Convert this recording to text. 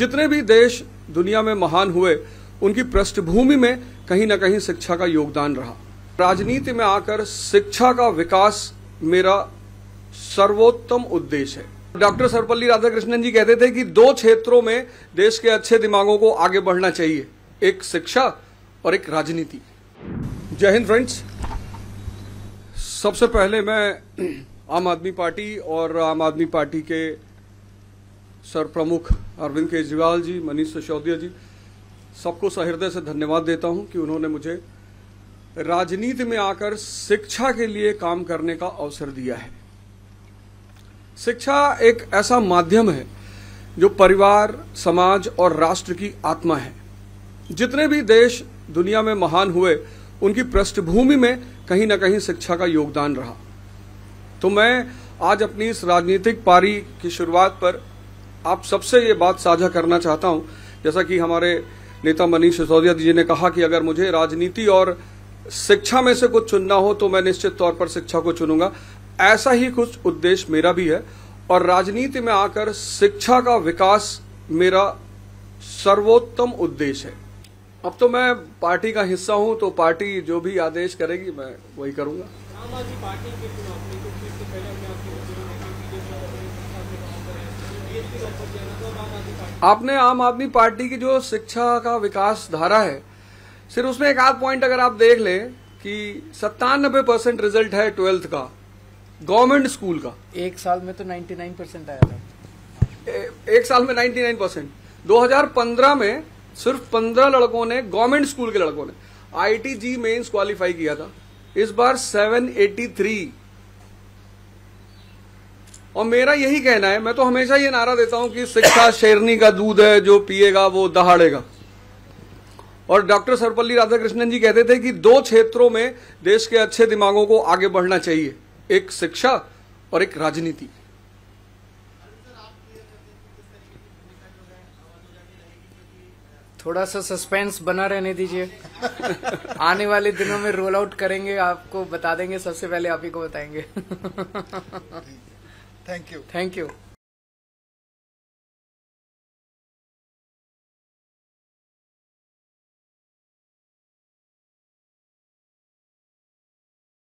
जितने भी देश दुनिया में महान हुए, उनकी पृष्ठभूमि में कहीं ना कहीं शिक्षा का योगदान रहा। राजनीति में आकर शिक्षा का विकास मेरा सर्वोत्तम उद्देश्य है। डॉक्टर सर्वपल्ली राधाकृष्णन जी कहते थे कि दो क्षेत्रों में देश के अच्छे दिमागों को आगे बढ़ना चाहिए, एक शिक्षा और एक राजनीति। जय हिंद फ्रेंड्स। सबसे पहले मैं आम आदमी पार्टी और आम आदमी पार्टी के सर प्रमुख अरविंद केजरीवाल जी, मनीष सिसोदिया जी, सबको सहृदय से धन्यवाद देता हूँ कि उन्होंने मुझे राजनीति में आकर शिक्षा के लिए काम करने का अवसर दिया है। शिक्षा एक ऐसा माध्यम है जो परिवार, समाज और राष्ट्र की आत्मा है। जितने भी देश दुनिया में महान हुए, उनकी पृष्ठभूमि में कहीं ना कहीं शिक्षा का योगदान रहा। तो मैं आज अपनी इस राजनीतिक पारी की शुरुआत पर आप सबसे ये बात साझा करना चाहता हूँ, जैसा कि हमारे नेता मनीष सिसोदिया जी ने कहा कि अगर मुझे राजनीति और शिक्षा में से कुछ चुनना हो तो मैं निश्चित तौर पर शिक्षा को चुनूँगा। ऐसा ही कुछ उद्देश्य मेरा भी है, और राजनीति में आकर शिक्षा का विकास मेरा सर्वोत्तम उद्देश्य है। अब तो मैं पार्टी का हिस्सा हूँ तो पार्टी जो भी आदेश करेगी, मैं वही करूँगा। आम आदमी पार्टी के चुनाव में जो फिर पहले हमने आपके वजीरों ने बीजेपी और कांग्रेस साथ में काम करे बीएसपी का ऊपर किया था अब आम आदमी पार्टी। आपने आम आदमी पार्टी की जो शिक्षा का विकास धारा है सिर्फ़ उसमें एक आध पॉइंट अगर आप देख लें कि सत्तानबे परसेंट रिज़ल्ट है ट्वेल्थ का गवर्नमेंट स्कूल का। एक साल में तो 99 परसेंट आया था। ए- एक साल में 99 परसेंट 2015 में सिर्फ़ 15 लड़कों ने गवर्नमेंट स्कूल के लड़कों ने आईटीजी मेंस क्वालिफाई किया था। इस बार 783 और मेरा यही कहना है, मैं तो हमेशा ये नारा देता हूँ कि शिक्षा शेरनी का दूध है, जो पिएगा वो दहाड़ेगा। और डॉक्टर सर्वपल्ली राधाकृष्णन जी कहते थे कि दो क्षेत्रों में देश के अच्छे दिमागों को आगे बढ़ना चाहिए, एक शिक्षा और एक राजनीति। थोड़ा सा सस्पेंस बना रहने दीजिए। आने वाले दिनों में रोल आउट करेंगे आपको बता देंगे सबसे पहले आप ही को बताएँगे। Thank you thank you